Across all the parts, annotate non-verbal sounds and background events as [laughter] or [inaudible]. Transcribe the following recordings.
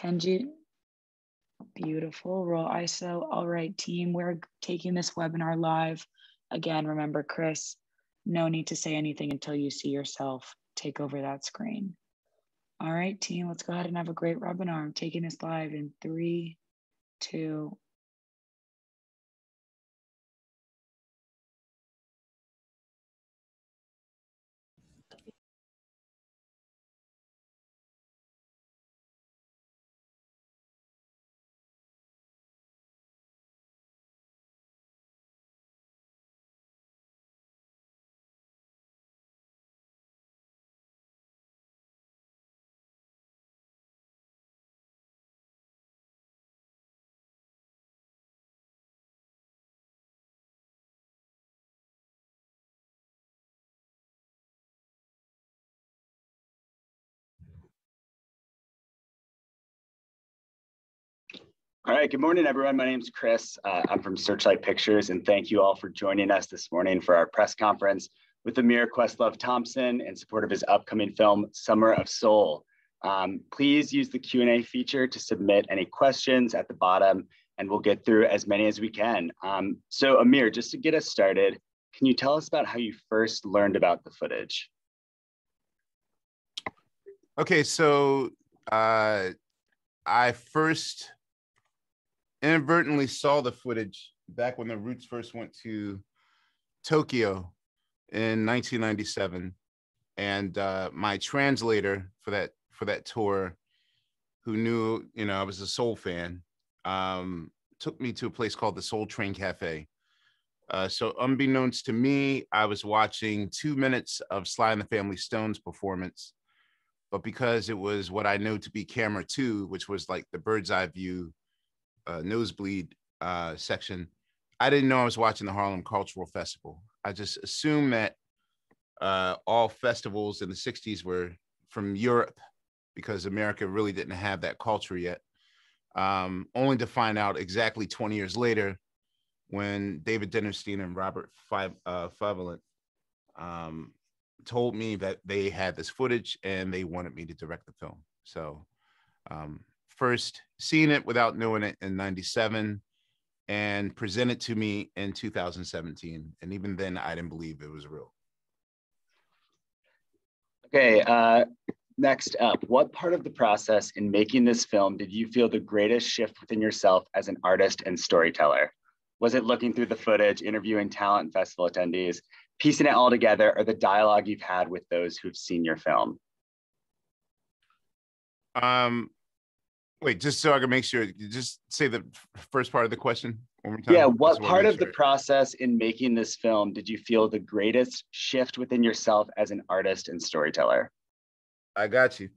Kenji, beautiful. Roll ISO. All right, team, we're taking this webinar live. Again, remember, Chris, no need to say anything until you see yourself take over that screen. All right, team, let's go ahead and have a great webinar. I'm taking this live in three, two, All right, good morning, everyone. My name is Chris. Uh, I'm from Searchlight Pictures, and thank you all for joining us this morning for our press conference with Ahmir Questlove Thompson in support of his upcoming film, Summer of Soul. Um, please use the Q&A feature to submit any questions at the bottom, and we'll get through as many as we can. Um, so Ahmir, just to get us started, can you tell us about how you first learned about the footage? Okay, so uh, I first inadvertently saw the footage back when the Roots first went to Tokyo in 1997, and uh, my translator for that for that tour, who knew you know I was a Soul fan, um, took me to a place called the Soul Train Cafe. Uh, so unbeknownst to me, I was watching two minutes of Sly and the Family Stones performance, but because it was what I know to be camera two, which was like the bird's eye view uh, nosebleed uh, section, I didn't know I was watching the Harlem Cultural Festival. I just assumed that uh, all festivals in the 60s were from Europe because America really didn't have that culture yet. Um, only to find out exactly 20 years later when David Dinerstein and Robert Five, uh, um, told me that they had this footage and they wanted me to direct the film. So um, first seen it without knowing it in 97 and presented to me in 2017. And even then, I didn't believe it was real. Okay, uh, next up, what part of the process in making this film did you feel the greatest shift within yourself as an artist and storyteller? Was it looking through the footage, interviewing talent and festival attendees, piecing it all together, or the dialogue you've had with those who've seen your film? Um, Wait, just so I can make sure, just say the first part of the question one more time. Yeah, what part of sure. the process in making this film did you feel the greatest shift within yourself as an artist and storyteller? I got you.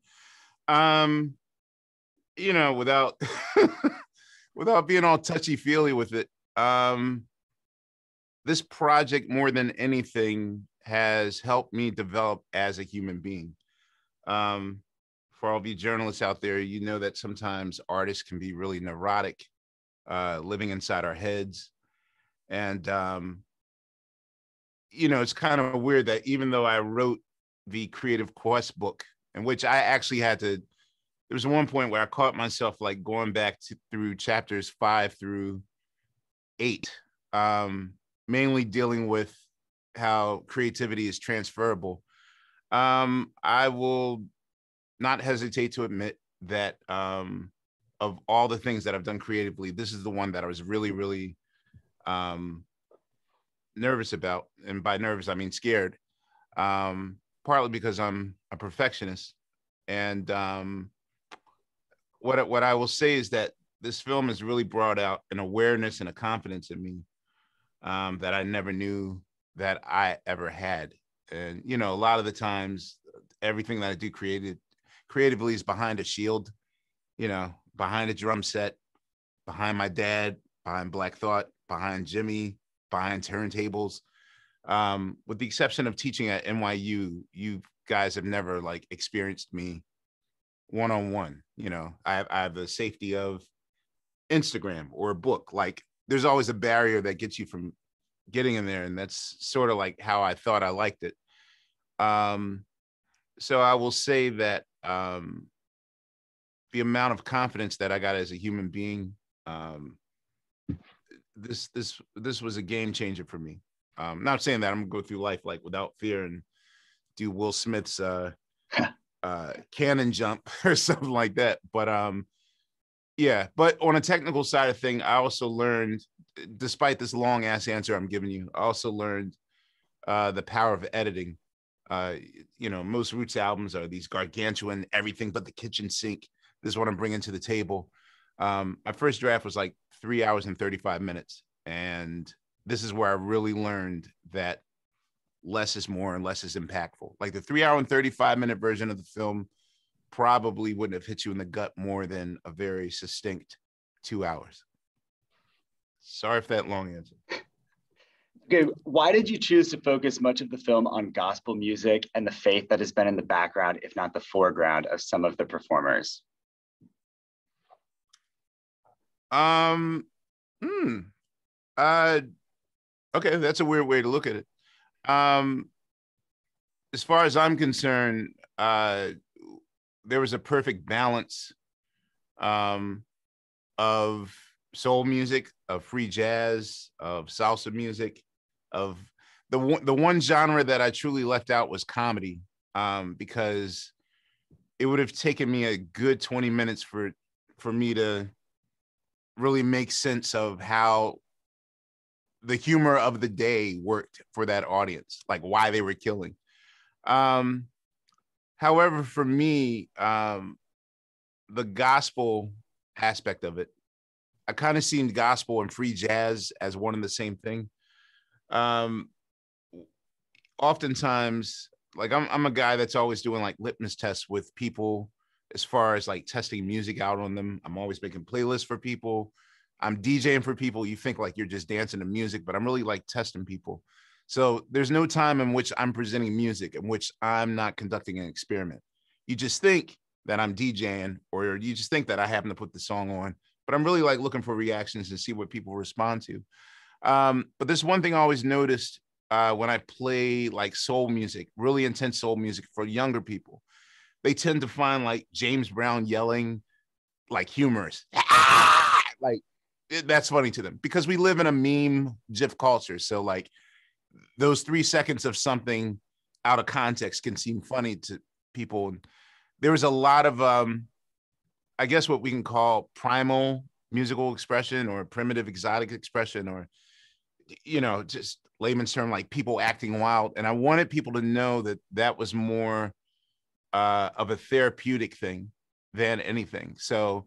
Um, you know, without [laughs] without being all touchy feely with it, um, this project more than anything has helped me develop as a human being. Um, for all of you journalists out there, you know that sometimes artists can be really neurotic, uh, living inside our heads. And, um, you know, it's kind of weird that even though I wrote the Creative Quest book, in which I actually had to, there was one point where I caught myself like going back to, through chapters five through eight, um, mainly dealing with how creativity is transferable. Um, I will not hesitate to admit that um, of all the things that I've done creatively, this is the one that I was really, really um, nervous about. And by nervous, I mean scared. Um, partly because I'm a perfectionist. And um, what what I will say is that this film has really brought out an awareness and a confidence in me um, that I never knew that I ever had. And you know, a lot of the times, everything that I do created creatively is behind a shield, you know, behind a drum set, behind my dad, behind Black Thought, behind Jimmy, behind turntables. Um, with the exception of teaching at NYU, you guys have never like experienced me one on one. You know, I have, I have the safety of Instagram or a book. Like, there's always a barrier that gets you from getting in there, and that's sort of like how I thought I liked it. Um, so I will say that um, the amount of confidence that I got as a human being. Um, this this this was a game changer for me. Um, not saying that I'm gonna go through life like without fear and do Will Smith's uh, [laughs] uh, cannon jump [laughs] or something like that, but um, yeah. But on a technical side of thing, I also learned, despite this long ass answer I'm giving you, I also learned uh, the power of editing. Uh, you know, most Roots albums are these gargantuan everything but the kitchen sink. This is what I'm bringing to the table. Um, my first draft was like three hours and 35 minutes. And this is where I really learned that less is more and less is impactful. Like the three hour and 35 minute version of the film probably wouldn't have hit you in the gut more than a very succinct two hours. Sorry for that long answer. Okay, why did you choose to focus much of the film on gospel music and the faith that has been in the background, if not the foreground, of some of the performers? Um, hmm. Uh, okay, that's a weird way to look at it. Um, as far as I'm concerned, uh, there was a perfect balance um, of soul music, of free jazz, of salsa music, of the one, the one genre that I truly left out was comedy um, because it would have taken me a good 20 minutes for for me to really make sense of how the humor of the day worked for that audience, like why they were killing. Um, however, for me, um, the gospel aspect of it, I kind of seen gospel and free jazz as one and the same thing. Um, oftentimes, like I'm, I'm a guy that's always doing like litmus tests with people as far as like testing music out on them. I'm always making playlists for people. I'm DJing for people. You think like you're just dancing to music, but I'm really like testing people. So there's no time in which I'm presenting music in which I'm not conducting an experiment. You just think that I'm DJing, or you just think that I happen to put the song on, but I'm really like looking for reactions and see what people respond to. Um, but there's one thing I always noticed uh, when I play like soul music, really intense soul music for younger people they tend to find like James Brown yelling like humorous. [laughs] like it, that's funny to them because we live in a meme GIF culture. So like those three seconds of something out of context can seem funny to people. And there was a lot of um, I guess what we can call primal musical expression or primitive exotic expression or you know just layman's term like people acting wild and i wanted people to know that that was more uh, of a therapeutic thing than anything. So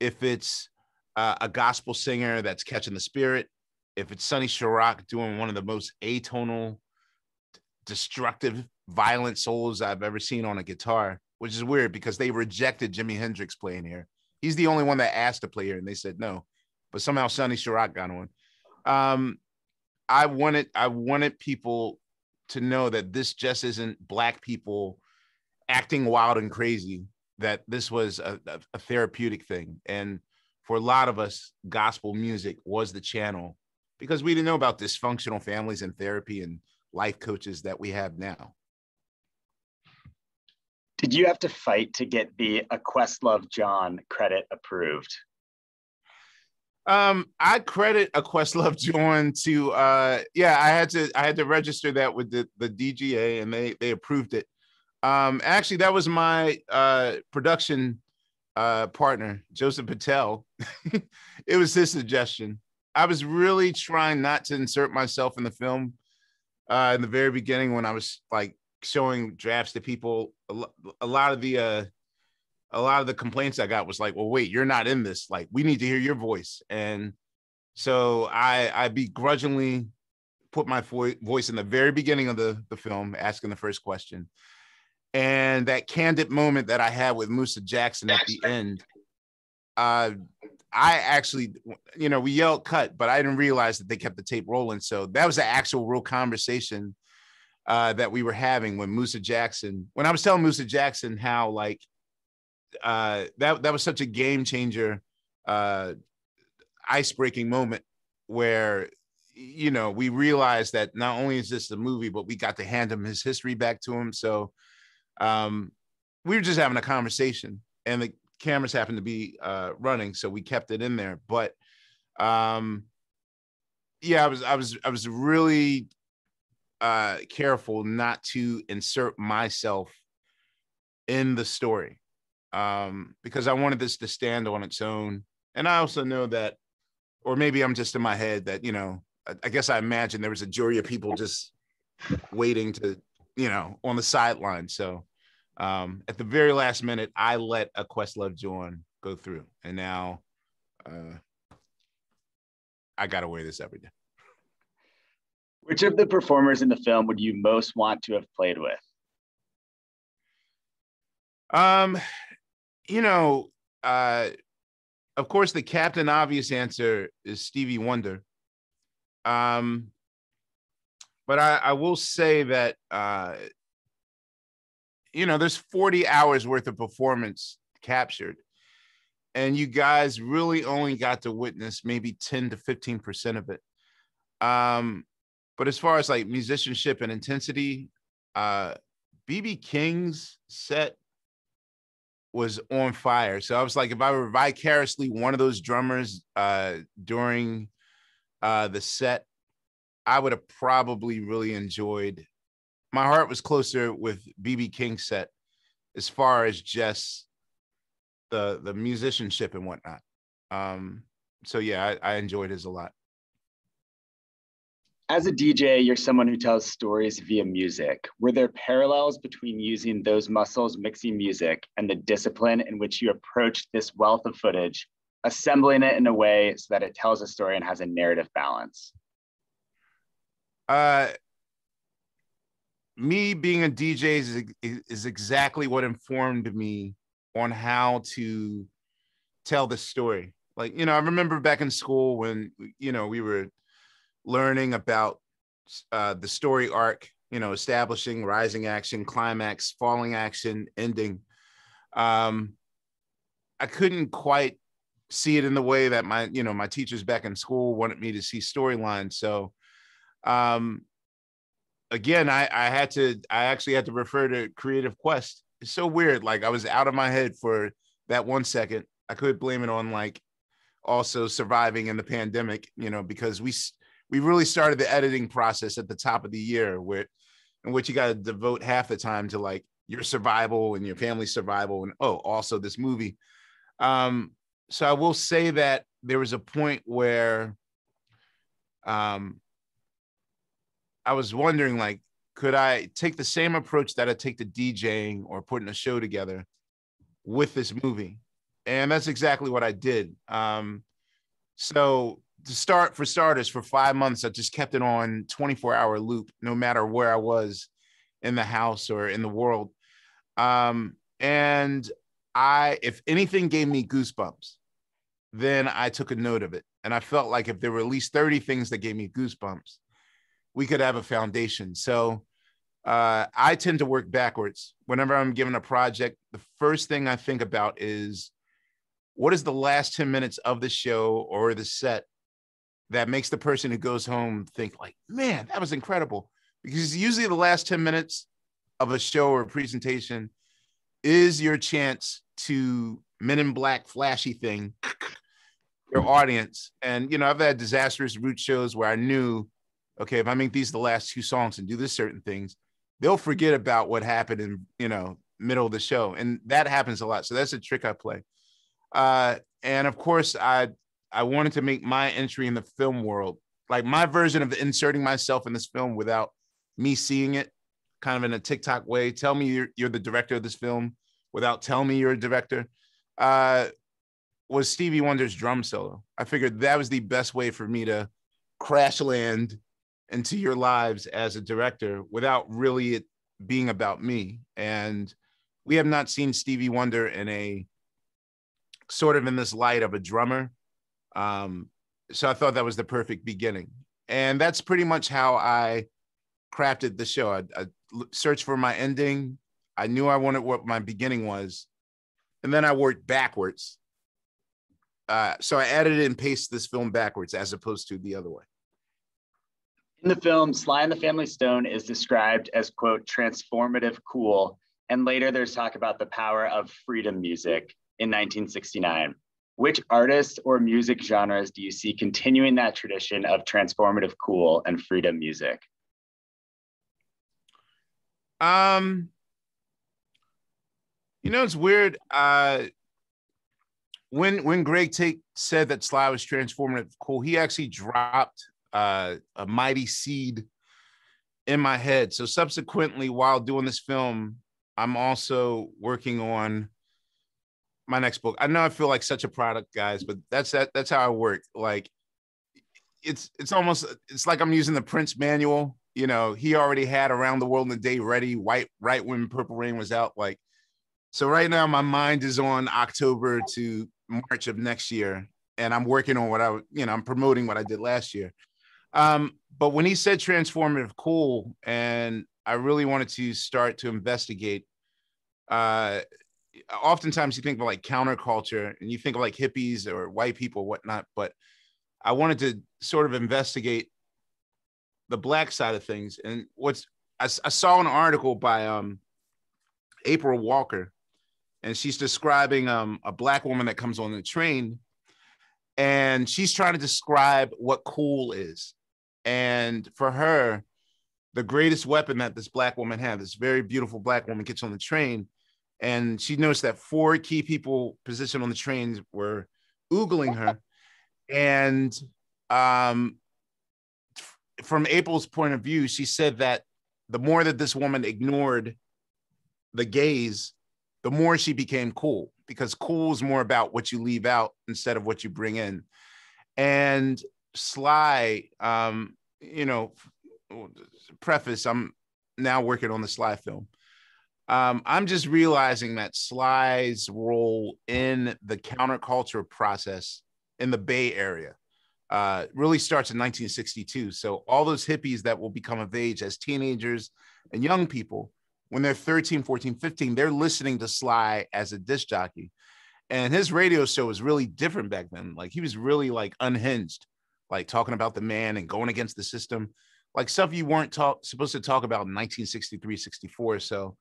if it's uh, a gospel singer that's catching the spirit, if it's Sonny Sharrock doing one of the most atonal, destructive, violent souls I've ever seen on a guitar, which is weird because they rejected Jimi Hendrix playing here. He's the only one that asked to play here, and they said no. But somehow Sonny Sharrock got on. Um, I wanted I wanted people to know that this just isn't black people acting wild and crazy that this was a, a, therapeutic thing. And for a lot of us gospel music was the channel because we didn't know about dysfunctional families and therapy and life coaches that we have now. Did you have to fight to get the a questlove Jawn credit approved um, I credit a Questlove Jawn to uh yeah, I had to I had to register that with the, the DGA and they they approved it. Um, actually, that was my uh, production uh, partner, Joseph Patel. [laughs] it was his suggestion. I was really trying not to insert myself in the film uh, in the very beginning when I was like showing drafts to people. A, lot of the uh, a lot of the complaints I got was like, "Well, wait, you're not in this. Like, we need to hear your voice." And so I I begrudgingly put my vo- voice in the very beginning of the the film, asking the first question and that candid moment that I had with Musa Jackson at the end, uh, I actually, you know, we yelled cut, but I didn't realize that they kept the tape rolling. So that was an actual real conversation uh, that we were having when Musa Jackson, when I was telling Musa Jackson how like uh, that that was such a game changer, uh, ice breaking moment where you know we realized that not only is this a movie, but we got to hand him his history back to him. So um, we were just having a conversation, and the cameras happened to be uh, running, so we kept it in there. But um, yeah, I was I was I was really uh, careful not to insert myself in the story um, because I wanted this to stand on its own. And I also know that, or maybe I'm just in my head that you know, I, I guess I imagine there was a jury of people just waiting to, you know, on the sideline. So um, at the very last minute, I let a Questlove Jawn go through, and now uh, I got to wear this every day. Which of the performers in the film would you most want to have played with? Um, you know, uh, of course, the captain obvious answer is Stevie Wonder. Um, but I, I will say that uh, you know, there's 40 hours worth of performance captured. And you guys really only got to witness maybe 10 to 15% of it. Um, but as far as like musicianship and intensity, uh BB King's set was on fire. So I was like, if I were vicariously one of those drummers uh during uh the set, I would have probably really enjoyed my heart was closer with BB King set as far as just the the musicianship and whatnot. Um, so yeah, I, I enjoyed his a lot. As a DJ, you're someone who tells stories via music. Were there parallels between using those muscles mixing music and the discipline in which you approached this wealth of footage, assembling it in a way so that it tells a story and has a narrative balance? Uh, me being a DJ is, is exactly what informed me on how to tell the story. Like, you know, I remember back in school when, you know, we were learning about uh, the story arc, you know, establishing rising action, climax, falling action, ending. Um, I couldn't quite see it in the way that my, you know, my teachers back in school wanted me to see storylines. So, um, again, I, I had to, I actually had to refer to Creative Quest. It's so weird. Like I was out of my head for that one second. I could blame it on like also surviving in the pandemic, you know, because we we really started the editing process at the top of the year, where in which you got to devote half the time to like your survival and your family's survival, and oh, also this movie. Um, so I will say that there was a point where um, I was wondering, like, could I take the same approach that I take to DJing or putting a show together with this movie? And that's exactly what I did. Um, so to start, for starters, for five months, I just kept it on 24 hour loop, no matter where I was in the house or in the world. Um, and I, if anything gave me goosebumps, then I took a note of it. And I felt like if there were at least 30 things that gave me goosebumps, we could have a foundation. So uh, I tend to work backwards. Whenever I'm given a project, the first thing I think about is what is the last 10 minutes of the show or the set that makes the person who goes home think like, man, that was incredible. Because usually the last 10 minutes of a show or a presentation is your chance to men in black flashy thing [laughs] your audience. And you know, I've had disastrous root shows where I knew okay, if I make these the last two songs and do this certain things, they'll forget about what happened in, you know, middle of the show. And that happens a lot. So that's a trick I play. Uh, and of course, I I wanted to make my entry in the film world, like my version of inserting myself in this film without me seeing it, kind of in a TikTok way. Tell me you're, you're the director of this film without telling me you're a director. Uh, was Stevie Wonder's drum solo. I figured that was the best way for me to crash land into your lives as a director without really it being about me. And we have not seen Stevie Wonder in a sort of in this light of a drummer. Um, so I thought that was the perfect beginning. And that's pretty much how I crafted the show. I, I searched for my ending. I knew I wanted what my beginning was. And then I worked backwards. Uh, so I edited and pasted this film backwards as opposed to the other way. In the film, Sly and the Family Stone is described as, quote, transformative cool. And later there's talk about the power of freedom music. in 1969. Which artists or music genres do you see continuing that tradition of transformative cool and freedom music? Um, you know, it's weird. Uh, when when Greg Tate said that Sly was transformative cool, he actually dropped uh, a mighty seed in my head. So subsequently, while doing this film, I'm also working on my next book. I know I feel like such a product, guys, but that's that. That's how I work. Like, it's it's almost it's like I'm using the Prince manual. You know, he already had "Around the World in a Day" ready. White right when Purple Rain was out. Like, so right now my mind is on October to March of next year, and I'm working on what I, you know, I'm promoting what I did last year. Um, but when he said transformative cool, and I really wanted to start to investigate. Uh, oftentimes you think of like counterculture, and you think of like hippies or white people, whatnot. But I wanted to sort of investigate the black side of things. And what's I, I saw an article by um, April Walker, and she's describing um, a black woman that comes on the train and she's trying to describe what cool is and for her the greatest weapon that this black woman had this very beautiful black woman gets on the train and she noticed that four key people positioned on the trains were oogling her and um, from april's point of view she said that the more that this woman ignored the gaze the more she became cool because cool is more about what you leave out instead of what you bring in. And Sly, um, you know, preface, I'm now working on the Sly film. Um, I'm just realizing that Sly's role in the counterculture process in the Bay Area uh, really starts in 1962. So all those hippies that will become of age as teenagers and young people when they're 13, 14, 15, they're listening to Sly as a disc jockey. And his radio show was really different back then. Like he was really like unhinged, like talking about the man and going against the system, like stuff you weren't talk, supposed to talk about in 1963, 64. So,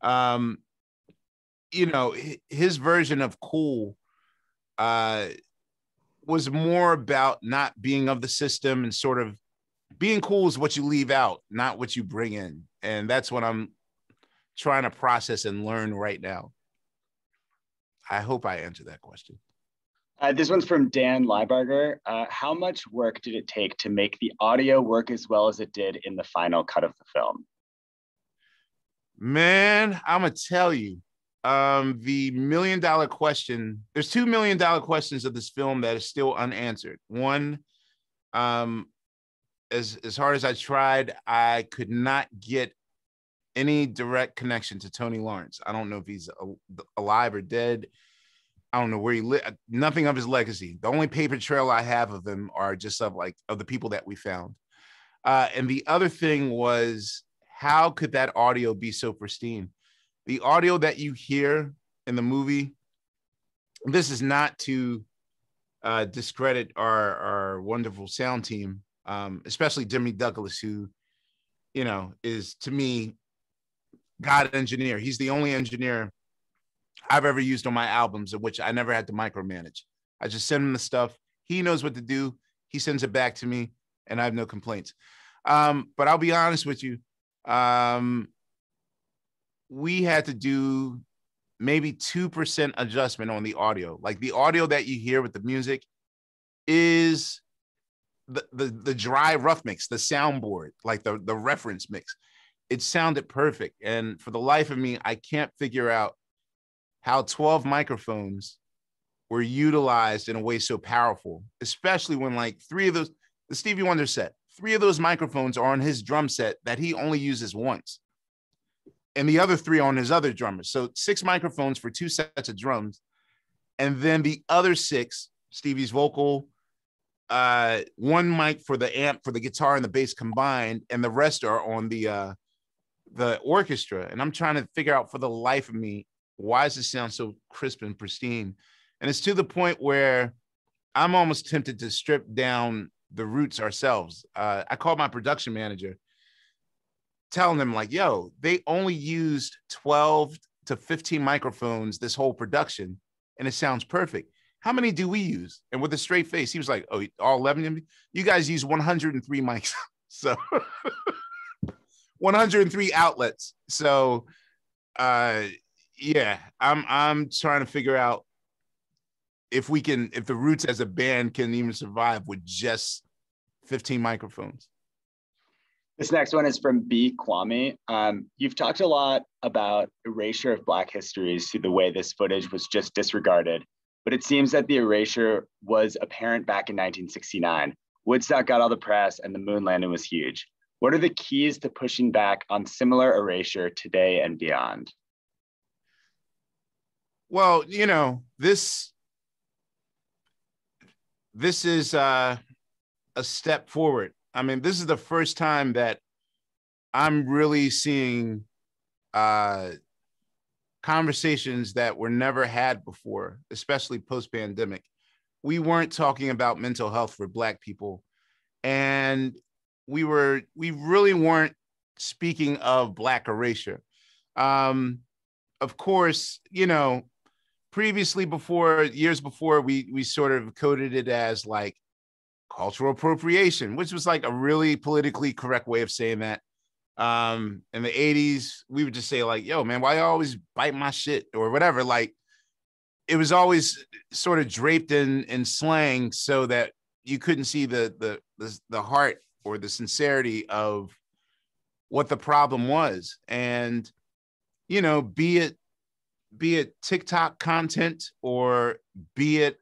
um, you know, his version of cool uh, was more about not being of the system and sort of being cool is what you leave out, not what you bring in. And that's what I'm trying to process and learn right now? I hope I answered that question. Uh, this one's from Dan Liebarger. Uh, how much work did it take to make the audio work as well as it did in the final cut of the film? Man, I'm gonna tell you, um, the million dollar question. There's two million dollar questions of this film that is still unanswered. One, um, as as hard as I tried, I could not get any direct connection to Tony Lawrence. I don't know if he's alive or dead. I don't know where he lived. Nothing of his legacy. The only paper trail I have of him are just of like of the people that we found. Uh, and the other thing was, how could that audio be so pristine? The audio that you hear in the movie. This is not to uh, discredit our our wonderful sound team, um, especially Jimmy Douglas, who you know is to me God engineer. He's the only engineer I've ever used on my albums in which I never had to micromanage. I just send him the stuff. He knows what to do. He sends it back to me, and I have no complaints. Um, but I'll be honest with you. Um, we had to do maybe 2% adjustment on the audio. Like the audio that you hear with the music is the, the, the dry rough mix, the soundboard, like the, the reference mix it sounded perfect. And for the life of me, I can't figure out how 12 microphones were utilized in a way so powerful, especially when like three of those, the Stevie Wonder set, three of those microphones are on his drum set that he only uses once. And the other three on his other drummers. So six microphones for two sets of drums. And then the other six, Stevie's vocal, uh, one mic for the amp for the guitar and the bass combined, and the rest are on the uh, the orchestra and I'm trying to figure out for the life of me why does it sound so crisp and pristine? And it's to the point where I'm almost tempted to strip down the roots ourselves. Uh, I called my production manager, telling them like, "Yo, they only used 12 to 15 microphones this whole production, and it sounds perfect. How many do we use? And with a straight face, he was like, "Oh, all 11 You guys use 103 mics, [laughs] so [laughs] 103 outlets. So, uh, yeah, I'm I'm trying to figure out if we can, if the Roots as a band can even survive with just 15 microphones. This next one is from B. Kwame. Um, you've talked a lot about erasure of Black histories through the way this footage was just disregarded, but it seems that the erasure was apparent back in 1969. Woodstock got all the press and the moon landing was huge. What are the keys to pushing back on similar erasure today and beyond? Well, you know, this this is uh, a step forward. I mean, this is the first time that I'm really seeing uh, conversations that were never had before, especially post pandemic. We weren't talking about mental health for Black people. And we were, we really weren't speaking of Black erasure. Um, of course, you know, previously before years before we we sort of coded it as like cultural appropriation which was like a really politically correct way of saying that. Um in the 80s we would just say like yo man why you always bite my shit? or whatever like it was always sort of draped in in slang so that you couldn't see the the the, the heart or the sincerity of what the problem was. And you know be it be it TikTok content or be it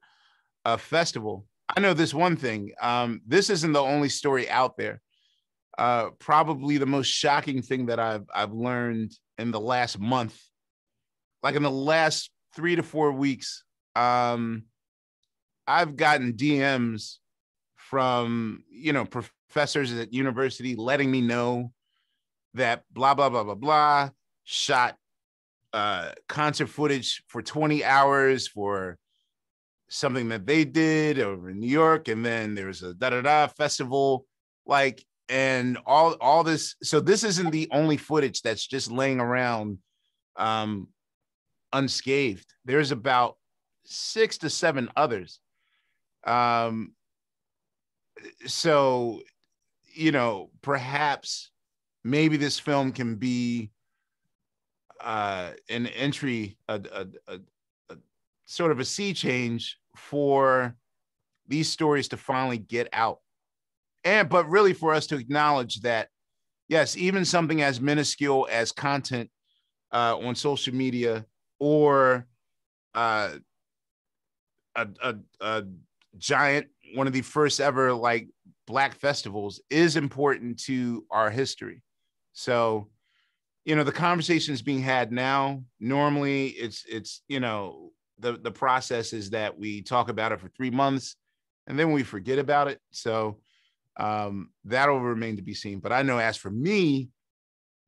a festival. I know this one thing. Um, this isn't the only story out there. Uh, probably the most shocking thing that I've I've learned in the last month, like in the last three to four weeks, um, I've gotten DMs from you know professors at university letting me know that blah blah blah blah blah shot uh, concert footage for 20 hours for something that they did over in New York, and then there's a da da da festival, like, and all all this. So this isn't the only footage that's just laying around um, unscathed. There's about six to seven others. Um, so, you know, perhaps maybe this film can be uh, an entry, a, a, a, a sort of a sea change for these stories to finally get out. And but really for us to acknowledge that, yes, even something as minuscule as content uh, on social media or uh, a, a, a giant, one of the first ever like black festivals is important to our history. So you know the conversation is being had now normally it's it's you know the the process is that we talk about it for three months and then we forget about it. So um that'll remain to be seen. But i know as for me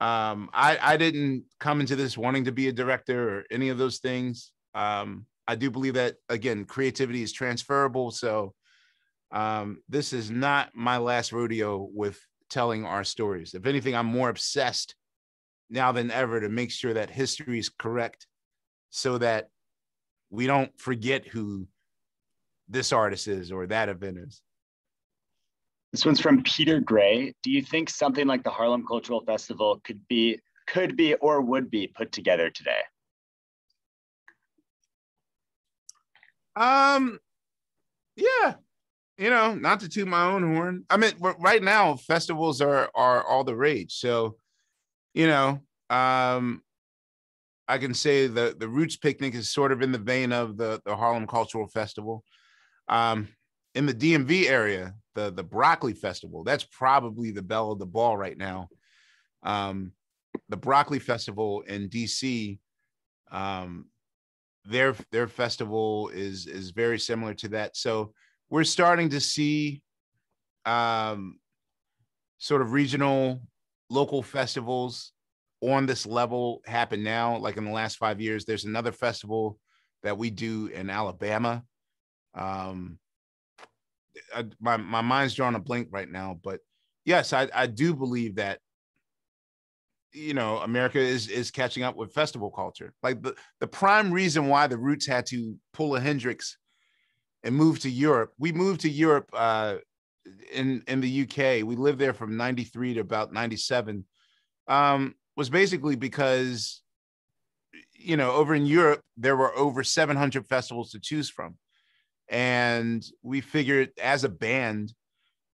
um i i didn't come into this wanting to be a director or any of those things. Um i do believe that again creativity is transferable. So um this is not my last rodeo with telling our stories. If anything i'm more obsessed now than ever to make sure that history is correct so that we don't forget who this artist is or that event is. This one's from Peter Gray. Do you think something like the Harlem Cultural Festival could be could be or would be put together today? Um yeah. You know, not to toot my own horn. I mean, right now festivals are are all the rage. So you know, um, I can say the the Roots Picnic is sort of in the vein of the the Harlem Cultural Festival. Um, in the DMV area, the the Broccoli Festival, that's probably the bell of the ball right now. Um, the Broccoli Festival in DC, um, their their festival is is very similar to that. So we're starting to see um, sort of regional local festivals on this level happen now. Like in the last five years, there's another festival that we do in Alabama. Um, I, my my mind's drawing a blank right now, but yes, I I do believe that you know America is is catching up with festival culture. Like the the prime reason why the Roots had to pull a Hendrix and move to Europe. We moved to Europe uh, in in the UK. We lived there from '93 to about '97. Um, was basically because you know over in Europe there were over 700 festivals to choose from, and we figured as a band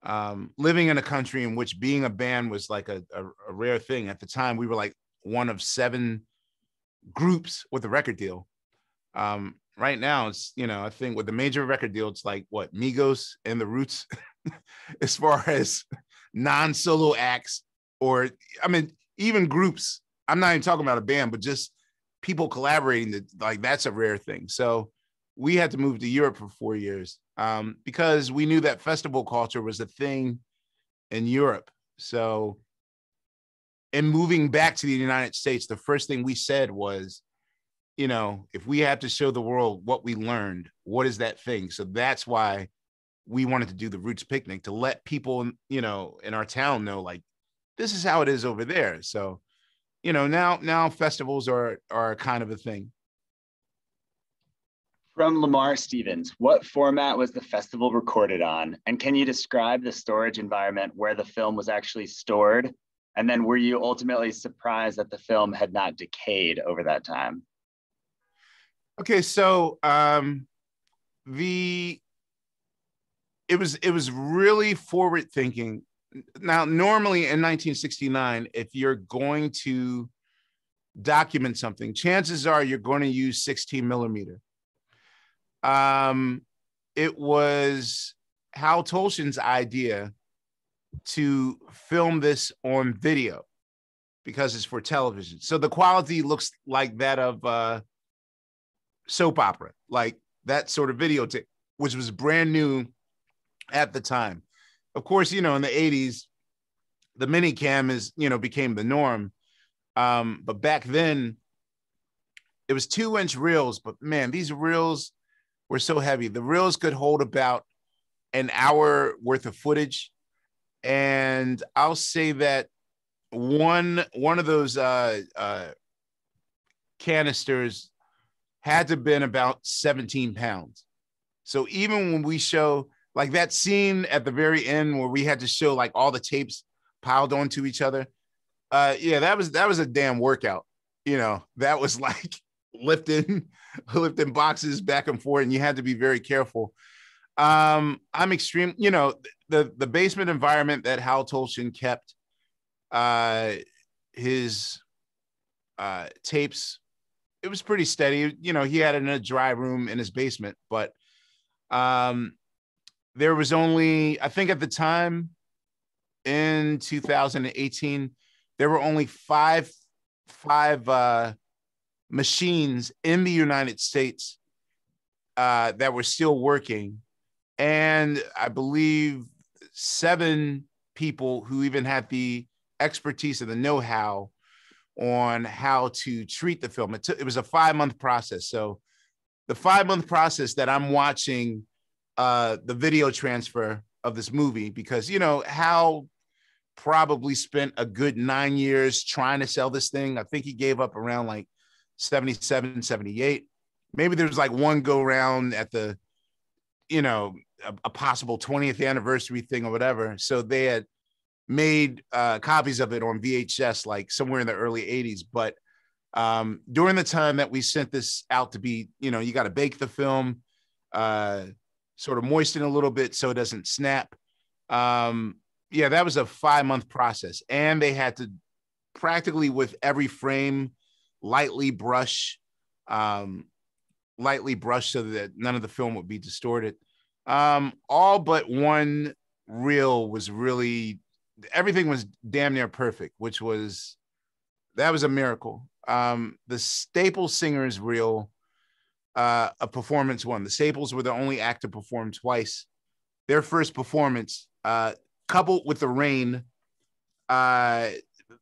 um, living in a country in which being a band was like a, a, a, rare thing at the time we were like one of seven groups with a record deal um, right now it's you know i think with the major record deal it's like what migos and the roots [laughs] [laughs] as far as non-solo acts or i mean even groups i'm not even talking about a band but just people collaborating that like that's a rare thing so we had to move to europe for four years um, because we knew that festival culture was a thing in Europe. So, in moving back to the United States, the first thing we said was, you know, if we have to show the world what we learned, what is that thing? So that's why we wanted to do the Roots Picnic to let people, you know, in our town know, like, this is how it is over there. So, you know, now now festivals are are kind of a thing. From Lamar Stevens, what format was the festival recorded on? And can you describe the storage environment where the film was actually stored? And then were you ultimately surprised that the film had not decayed over that time? Okay, so um, the it was it was really forward thinking. Now, normally in 1969, if you're going to document something, chances are you're going to use 16 millimeter um, it was Hal Tulchin's idea to film this on video because it's for television. So the quality looks like that of uh, soap opera, like that sort of videotape, which was brand new at the time. Of course, you know, in the 80s, the mini cam is, you know, became the norm. Um, but back then, it was two inch reels, but man, these reels were so heavy. The reels could hold about an hour worth of footage. And I'll say that one one of those uh, uh, canisters had to have been about 17 pounds. So even when we show like that scene at the very end where we had to show like all the tapes piled onto each other, uh, yeah, that was that was a damn workout. You know, that was [laughs] like lifting lifting boxes back and forth, and you had to be very careful. Um, I'm extreme, you know, the the basement environment that Hal Tulchin kept uh his uh tapes, it was pretty steady. You know, he had it in a dry room in his basement, but um there was only, I think at the time in 2018, there were only five five uh machines in the United States uh, that were still working. And I believe seven people who even had the expertise and the know how on how to treat the film. It, took, it was a five month process. So, the five month process that I'm watching uh, the video transfer of this movie, because, you know, Hal probably spent a good nine years trying to sell this thing. I think he gave up around like 77, 78. Maybe there's like one go round at the, you know, a, a, possible 20th anniversary thing or whatever. So they had made uh, copies of it on VHS like somewhere in the early 80s. But um, during the time that we sent this out to be, you know, you got to bake the film, uh, sort of moisten a little bit so it doesn't snap. Um, yeah, that was a five month process. And they had to practically with every frame lightly brush, um, lightly brush so that none of the film would be distorted. Um, all but one reel was really everything was damn near perfect, which was that was a miracle. Um, the Staples Singers reel, uh, a performance one. The Staples were the only act to perform twice. Their first performance, uh, coupled with the rain, uh,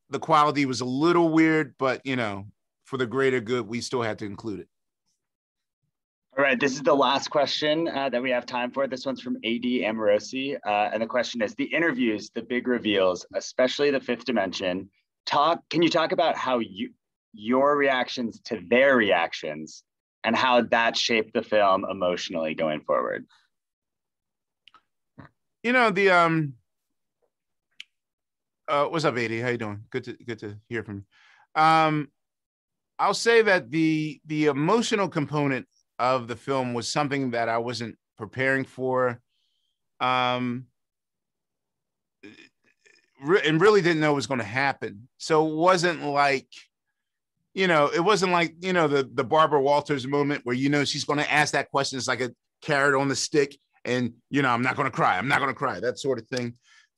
the quality was a little weird, but you know, for the greater good, we still had to include it. All right, this is the last question uh, that we have time for. This one's from AD Amorosi. Uh, and the question is The interviews, the big reveals, especially the fifth dimension, talk can you talk about how you your reactions to their reactions and how that shaped the film emotionally going forward. You know the um uh what's up AD how you doing? Good to good to hear from you. Um i'll say that the the emotional component of the film was something that i wasn't preparing for. Um and really didn't know was going to happen. So it wasn't like, you know, it wasn't like, you know, the, the Barbara Walters moment where, you know, she's going to ask that question. It's like a carrot on the stick. And, you know, I'm not going to cry. I'm not going to cry, that sort of thing.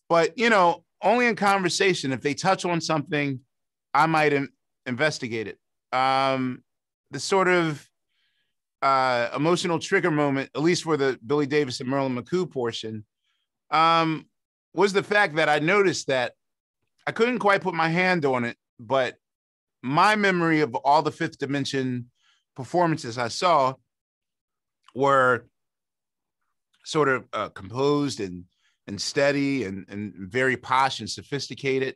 But, you know, only in conversation, if they touch on something, I might in- investigate it. Um, the sort of uh, emotional trigger moment, at least for the Billy Davis and Marilyn McCoo portion, um, was the fact that I noticed that I couldn't quite put my hand on it, but my memory of all the fifth dimension performances I saw were sort of uh, composed and and steady and and very posh and sophisticated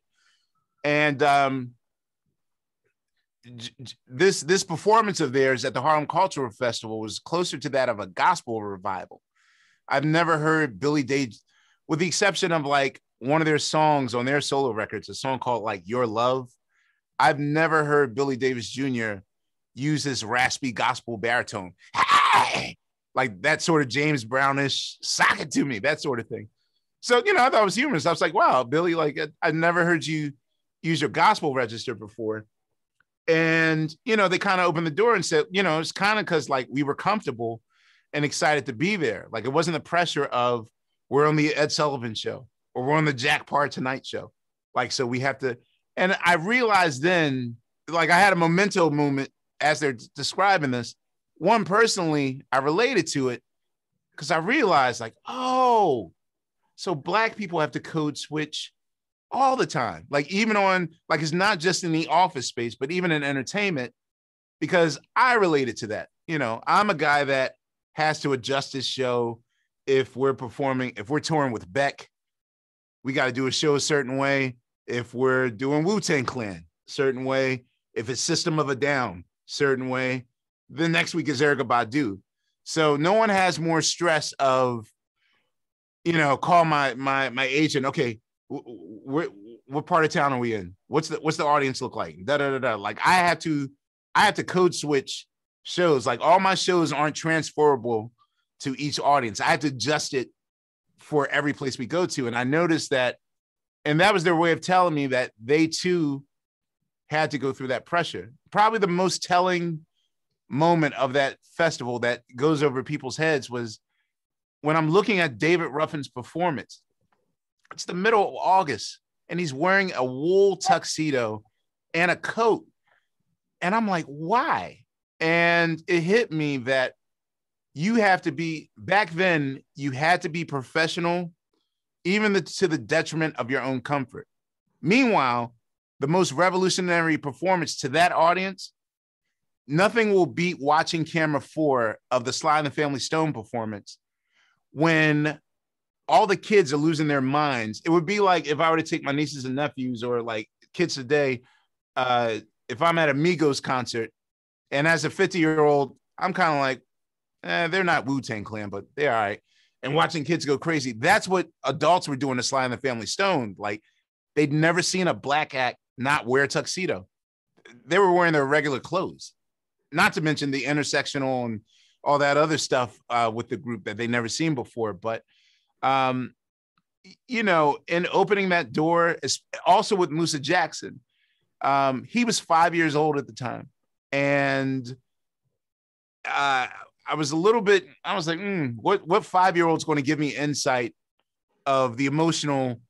and um this this performance of theirs at the Harlem Cultural Festival was closer to that of a gospel revival. I've never heard Billy Davis with the exception of like one of their songs on their solo records, a song called like Your Love. I've never heard Billy Davis Jr. use this raspy gospel baritone. like that sort of James Brownish, sock it to me, that sort of thing. So, you know, I thought it was humorous. I was like, wow, Billy, like I, I never heard you use your gospel register before. And, you know, they kind of opened the door and said, you know, it's kind of because like we were comfortable and excited to be there. Like it wasn't the pressure of, we're on the Ed Sullivan show or we're on the Jack Paar Tonight show. Like, so we have to. And I realized then, like, I had a memento moment as they're describing this. One personally, I related to it because I realized, like, oh, so black people have to code switch all the time. Like, even on, like, it's not just in the office space, but even in entertainment, because I related to that. You know, I'm a guy that has to adjust his show if we're performing, if we're touring with Beck, we got to do a show a certain way. If we're doing Wu Tang Clan, certain way. If it's System of a Down, certain way. The next week is Erykah Badu. So no one has more stress of, you know, call my my my agent. Okay, what what part of town are we in? What's the what's the audience look like? Da da da da. Like I have to, I have to code switch shows. Like all my shows aren't transferable to each audience. I have to adjust it for every place we go to. And I noticed that, and that was their way of telling me that they too had to go through that pressure. Probably the most telling moment of that festival that goes over people's heads was when I'm looking at David Ruffin's performance. It's the middle of August, and he's wearing a wool tuxedo and a coat. And I'm like, why? And it hit me that you have to be back then you had to be professional even the, to the detriment of your own comfort meanwhile the most revolutionary performance to that audience nothing will beat watching camera four of the sly and the family stone performance when all the kids are losing their minds it would be like if i were to take my nieces and nephews or like kids today uh if i'm at a migos concert and as a 50 year old i'm kind of like eh, they're not Wu Tang Clan, but they're all right. And watching kids go crazy. That's what adults were doing to Sly and the Family Stone. Like they'd never seen a black act not wear tuxedo. They were wearing their regular clothes. Not to mention the intersectional and all that other stuff uh, with the group that they never seen before. But um, you know, in opening that door, also with Musa Jackson, um, he was five years old at the time, and uh, I was a little bit, I was like, mm, what, what five year old's going to give me insight of the emotional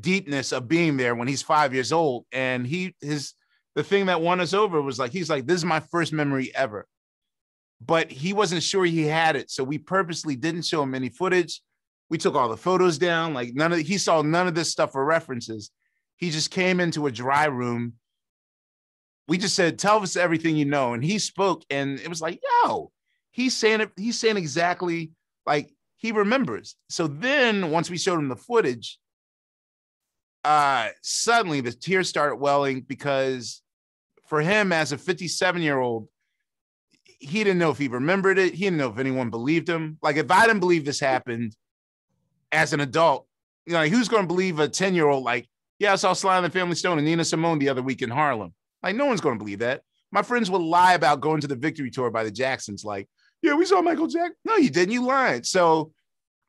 deepness of being there when he's five years old? And he, his, the thing that won us over was like, he's like, this is my first memory ever. But he wasn't sure he had it. So we purposely didn't show him any footage. We took all the photos down. Like none of, he saw none of this stuff for references. He just came into a dry room. We just said, tell us everything you know. And he spoke, and it was like, yo, he's saying it, he's saying exactly like he remembers. So then once we showed him the footage, uh, suddenly the tears started welling because for him as a 57 year old, he didn't know if he remembered it. He didn't know if anyone believed him. Like if I didn't believe this happened as an adult, you know, like who's going to believe a 10 year old? Like, yeah, I saw Sly and the Family Stone and Nina Simone the other week in Harlem. Like no one's going to believe that. My friends would lie about going to the Victory Tour by the Jacksons. Like, yeah, we saw Michael Jackson. No, you didn't. You lied. So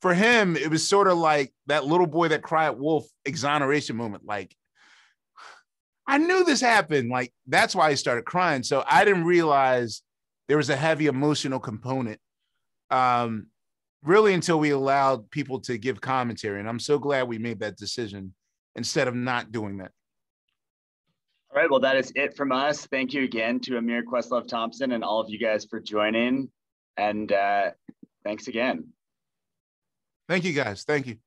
for him, it was sort of like that little boy that cried wolf exoneration moment. Like, I knew this happened. Like, that's why he started crying. So I didn't realize there was a heavy emotional component. Um, really until we allowed people to give commentary. And I'm so glad we made that decision instead of not doing that. All right, well, that is it from us. Thank you again to Ahmir Questlove Thompson and all of you guys for joining. And uh, thanks again. Thank you, guys. Thank you.